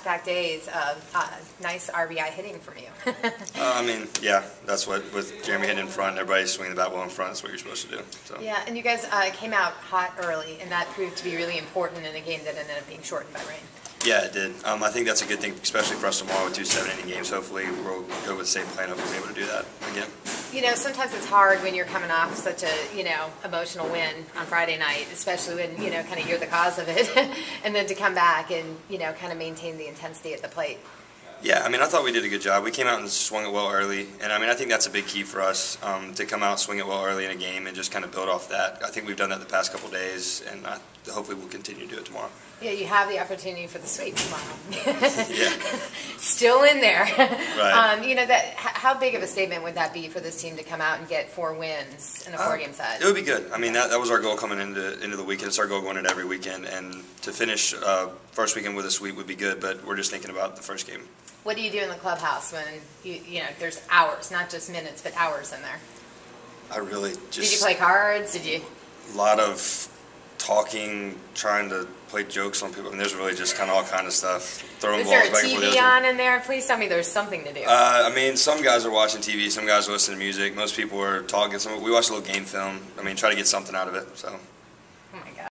back-to-back days of uh, nice RBI hitting from you. Uh, I mean, yeah, that's what with Jeremy hitting in front, everybody swinging the bat well in front. That's what you're supposed to do. So yeah, and you guys uh, came out hot early, and that proved to be really important in a game that ended up being shortened by rain. yeah, it did. Um, I think that's a good thing, especially for us tomorrow with two seven inning games. Hopefully, we'll go with the same plan. Hopefully, we'll be able to do that again. You know, sometimes it's hard when you're coming off such a, you know, emotional win on Friday night, especially when, you know, kind of you're the cause of it, and then to come back and, you know, kind of maintain the intensity at the plate. Yeah, I mean, I thought we did a good job. We came out and swung it well early, and I mean, I think that's a big key for us um, to come out, swing it well early in a game, and just kind of build off that. I think we've done that the past couple days, and I, hopefully, we'll continue to do it tomorrow. Yeah, you have the opportunity for the sweep tomorrow. Yeah. Still in there. Right. Um, you know, that how big of a statement would that be for this team to come out and get four wins in a four-game set? It would be good. I mean, that, that was our goal coming into into the weekend. It's our goal going into every weekend, and to finish uh, first weekend with a sweep would be good. But we're just thinking about the first game. What do you do in the clubhouse when you, you know there's hours, not just minutes, but hours in there? I really just Did you play cards? Did you? a lot of talking, trying to play jokes on people. I mean, there's really just kind of all kind of stuff. Throwing Is balls there a back and forth. TV on in there? Please tell me there's something to do. Uh, I mean, some guys are watching TV, some guys are listening to music. Most people are talking. Some we watch a little game film. I mean, try to get something out of it. So